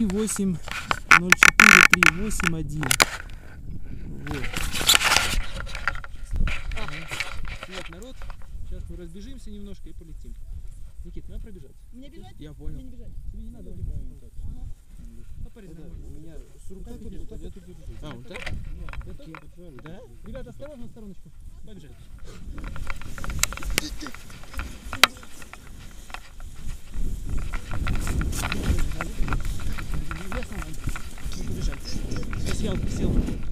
8 04 3 8 1. Вот. Вот, народ. Сейчас мы разбежимся немножко и полетим. Никит, надо пробежаться. Мне бежать? Я Мне понял. не бежать. Тебе не надо. А. У меня с Так я тут бежу. А, вот так? Готов? Да? Ребята, осторожно, стороночку. Побежали. Я сам. Побежали. Я сел, сел.